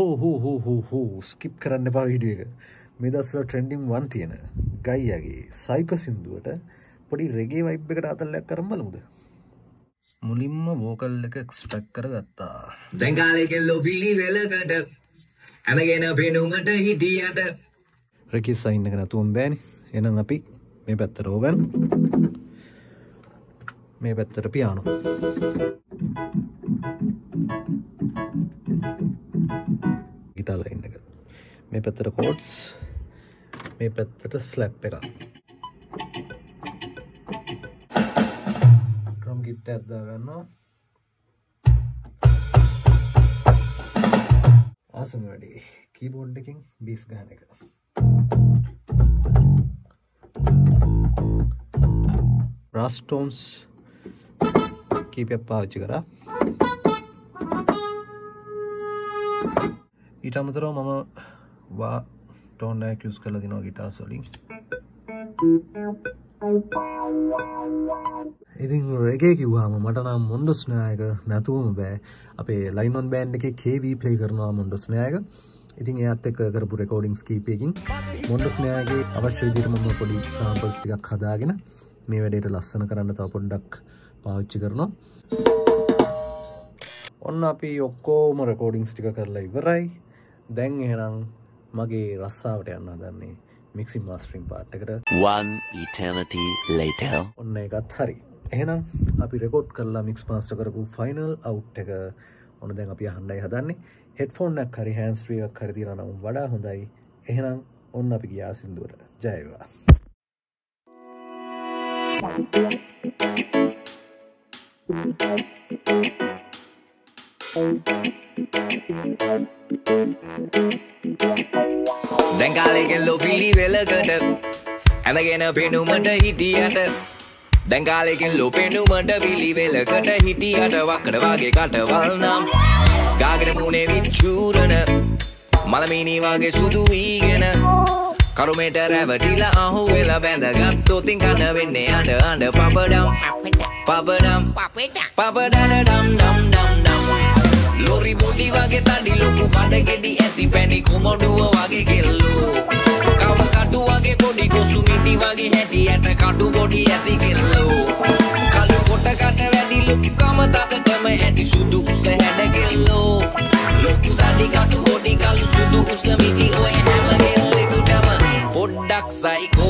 හෝ හෝ හෝ හෝ හෝ ස්කිප් කරන්න එපා වීඩිය එක. මේ දස්ල ට්‍රෙන්ඩිම් වන් තියෙන ගයියගේ සයික සින්දුවට පොඩි රෙගේ වයිබ් එකට අතල්ලයක් කරම් බලමුද? මුලින්ම වෝකල් එක එක්ස්ට්‍රක් කර ගත්තා දැංකාලෙකෙල්ලො පිලි වෙලකට ඇනගෙන පෙනුමට හිටියට. රෙකි සයින්න එක නැතුවම් බෑනි. එනම් අපි මේ පැත්තර ඕගන් මේ පැත්තට පියානු ගිටල් ඉන්න එක. මේ පැත්තට කෝට්ස් මේ පැත්තට ස්ලැප් එක ට්‍රම් ගිට්ට ඇත්දා ගන්නවා ආසම වැඩි. කීබෝඩ් එකින් බිස් ගහන එක. රාස්ටෝන්ස් කීපයක් පාවිච්චි කරා. ඊට අමතරව මම වා ටෝන්නෑ කියස් කල දිනවා ගිටාස් වලින් ඉතින් රෙගේ කිව්වාම මට නම් මොන්ඩොස් නායක නැතුවම බෑ. අපේ ලයිමන් බෑන්් එක කේවී ප්ලේ කරනවා මොන්ඩොස් නායක. ඉතින් එයත් එක්ක කරපු රෙකෝඩිංස් කීපයකින් මොන්ඩොස් නයාගේ අවශ්‍ය විදිහට මම පොඩි සාම්පල්ස් ටිකක් හදාගෙන මේ වැඩේට ලස්සන කරන්න තව පොඩ්ඩක් පාවිච්චි කරනවා. ඔන්න අපි ඔක්කෝම රෙකෝඩිංස් ටික කරලා ඉවරයි. දැන් එහෙනම් මගේ රස්සාාවට යන්න දන්නේ මික්සි මස්ටරිං පාට් එකට. One eternity later. ඔන්න එකත් හරි. එහෙනම් අපි රෙකෝඩ් කරලා මික්ස් මාස්ට කරපු ෆයිනල් අවු් එක ඔන්න දැන් අපි අහන්නයි හදන්නේ. හෙඩ්ෆෝන්නක් හරි හැන්ස්ත්‍රියක් හරිදිර නම් වඩා හොඳයි. එහෙනම් ඔන්න අපි ගියා සිින්දුවට. ජයවා දැංකාලෙකෙල්ලො පිලි වෙලකට ඇඳගෙන පෙනුමට හිටියට. දැංකාලෙකෙන් ලො පෙනුමට පිළිවෙලකට හිටියට වක්කට වගේ කටවල් නම්. ගාගෙන මුණේ විච්චූරණ මළමිනී වගේ සුදු වීගෙන. කරුමට රැවටිල අහු වෙලා බැඳගත්තොතින් කන්න වෙන්නේ අඩ අඩ පපඩම්. පපඩම්. පපඩන ඩම් ඩම් ඩම් ඩම් ලොරි බොඩි වගේ තඩි ලොකු බඩ ගෙඩි ඇති පැණි කුමඩුව වගේ කෙල්ලෝ. කව කටු වගේ පොඩි කොසු මිටි වගේ හැටි ඇට කටු බොඩි ඇති කෙල්ලෝ. කළු කොට කට වැඩි ලොකු කම තකටම ඇටි සුදු උස හැඩ කෙල්ලෝ. ලොකු තඩි කටු බොඩි කළු සුදු උස මිටි ඔය හැම කෙල්ලෙකුටම. පොඩ්ඩක් සයිකෝ